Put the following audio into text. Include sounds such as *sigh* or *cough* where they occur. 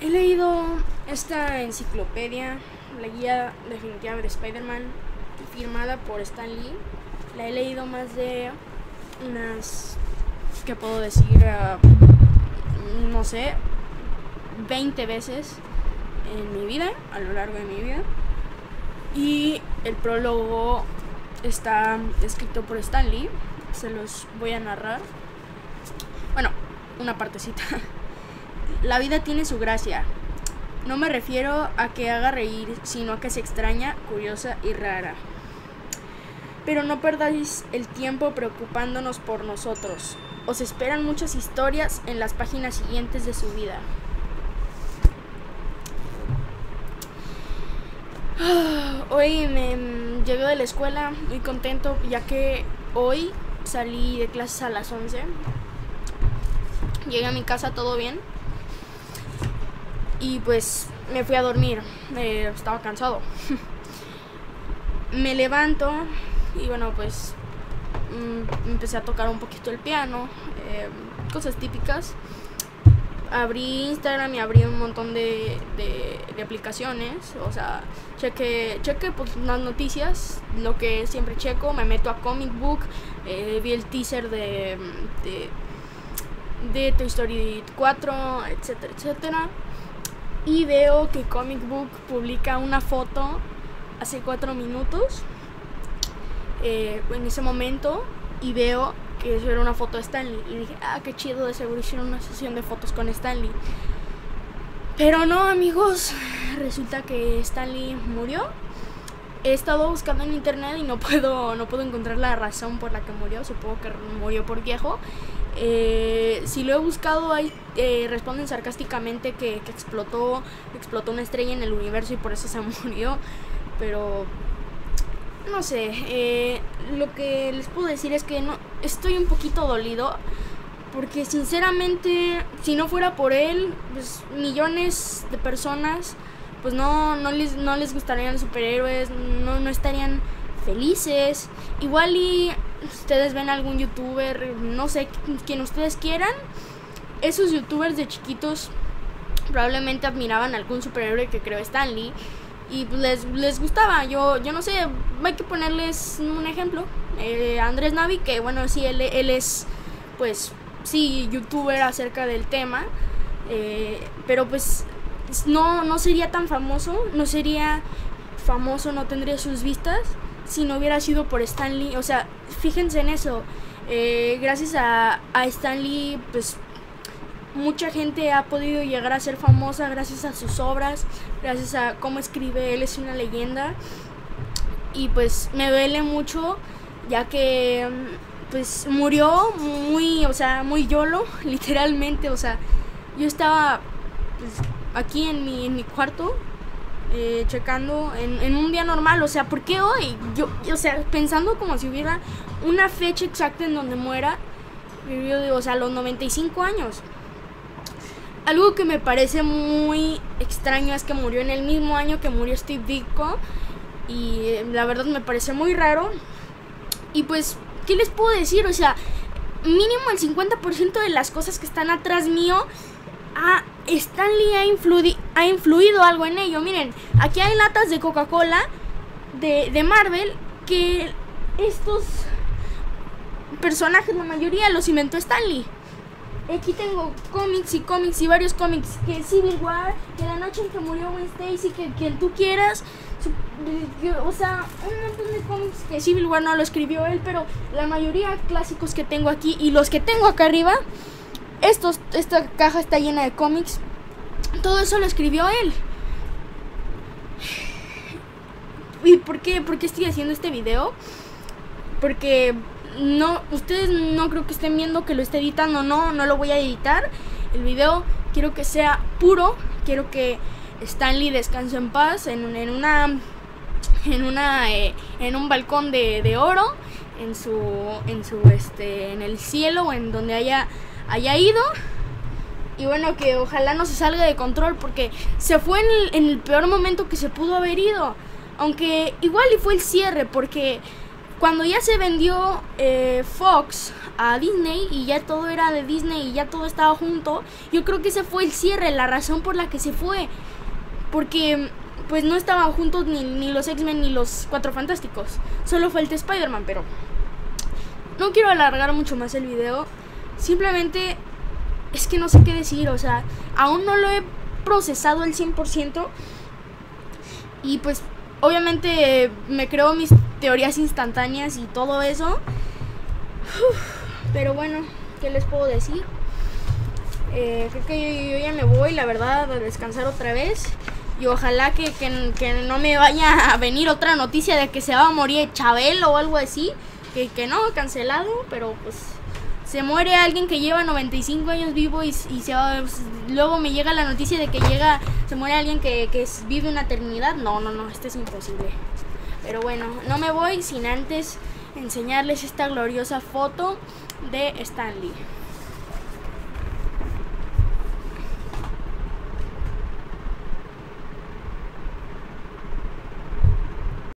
he leído esta enciclopedia, la guía definitiva de Spider-Man, firmada por Stan Lee. La he leído más de unas, ¿qué puedo decir? Uh, no sé, 20 veces en mi vida, a lo largo de mi vida. Y el prólogo está escrito por Stan Lee. Se los voy a narrar. Bueno, una partecita. *laughs* La vida tiene su gracia. No me refiero a que haga reír, sino a que se extraña, curiosa y rara. Pero no perdáis el tiempo preocupándonos por nosotros. Os esperan muchas historias en las páginas siguientes de su vida. *sighs* Hoy me llegué de la escuela muy contento ya que hoy salí de clases a las 11. Llegué a mi casa todo bien. Y pues me fui a dormir. Eh, estaba cansado. me levanto y bueno pues mm, empecé a tocar un poquito el piano. Eh, cosas típicas abrí Instagram y abrí un montón de, de, aplicaciones. O sea, cheque, cheque pues, las noticias, lo que siempre checo. Me meto a Comic Book, eh, vi el teaser de, de, de Toy Story 4, etcétera, etcétera. Y veo que Comic Book publica una foto hace cuatro minutos. Eh, en ese momento y veo que eso era una foto de Stanley. Y dije, ah, qué chido, de seguro hicieron una sesión de fotos con Stanley. Pero no, amigos, resulta que Stanley murió. He estado buscando en internet y no *laughs* puedo, no puedo encontrar la razón por la que murió. Supongo que murió por viejo. Eh, si lo he buscado, ahí eh, responden sarcásticamente que, que explotó, explotó una estrella en el universo y por eso se *laughs* murió. Pero no sé, eh, lo que les puedo decir es que no estoy un poquito dolido porque sinceramente si no fuera por él, pues millones de personas pues no, no, les, no les gustarían los superhéroes, no, no estarían felices. Igual y ustedes ven algún youtuber, no sé, quien ustedes quieran, esos youtubers de chiquitos probablemente admiraban algún superhéroe que creo Stanley y pues, les, les gustaba. Yo, yo no sé, hay que ponerles un ejemplo. Eh, Andrés Navi, que bueno, sí, él, él es, pues, sí, youtuber acerca del tema. Eh, pero pues no, no sería tan famoso, no sería famoso, no tendría sus vistas si no hubiera sido por Stanley. O sea, fíjense en eso. Eh, gracias a, a Stanley, pues mucha gente ha podido llegar a ser famosa gracias a sus obras, gracias a cómo escribe, él es una leyenda. Y pues me duele mucho ya que pues murió muy, o sea, muy yolo, *laughs* literalmente, o sea, yo estaba pues, aquí en mi, en mi cuarto eh, checando en, en, un día normal, o sea, ¿por qué hoy? Yo, o sea, pensando como si hubiera una fecha exacta en donde muera, vivió, o sea, los 95 años. Algo que me parece muy extraño es que murió en el mismo año que murió Steve Ditko. Y eh, la verdad me parece muy raro. Y pues, ¿qué les puedo decir? O sea, mínimo el 50% de las cosas que están atrás mío a Stanley ha, ha, influido algo en ello. Miren, aquí hay latas de Coca-Cola de, Marvel que estos personajes, la mayoría los inventó Stanley. Aquí tengo cómics y cómics y varios cómics. Que Civil War, que la noche en que murió Gwen Stacy, que quien tú quieras. o sea, un montón de cómics que Civil War no lo escribió él, pero la mayoría clásicos que tengo aquí y los que tengo acá arriba, estos, esta caja está llena de cómics. Todo eso lo escribió él. ¿Y por qué, por qué estoy haciendo este video? Porque no, ustedes no creo que estén viendo que lo esté editando, no, no lo voy a editar. El video quiero que sea puro, quiero que Stanley descanse en paz en, en una en una eh, en un balcón de, de, oro en su en su este en el cielo en donde haya haya ido y bueno que ojalá no se salga de control porque se fue en el, peor momento que se pudo haber ido aunque igual y fue el cierre porque cuando ya se vendió eh, Fox a Disney y ya todo era de Disney y ya todo estaba junto. Yo creo que ese fue el cierre, la razón por la que se fue. Porque pues no estaban juntos ni, ni los X-Men ni los Cuatro Fantásticos. Solo falta Spider-Man, pero no quiero alargar mucho más el video. Simplemente es que no sé qué decir, o sea, aún no lo he procesado al 100%. Y pues obviamente me creo mis teorías instantáneas y todo eso. pero bueno, ¿qué les puedo decir? Eh, creo que yo, ya me voy, la verdad, a descansar otra vez. Y ojalá que, que, no me vaya a venir otra noticia de que se va a morir Chabelo o algo así. Que, que no, cancelado, pero pues se muere alguien que lleva 95 años vivo y, se luego me llega la noticia de que llega, se muere alguien que, que vive una eternidad. No, no, no, esto es imposible. Pero bueno, no me voy sin antes enseñarles esta gloriosa foto de Stanley.